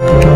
you.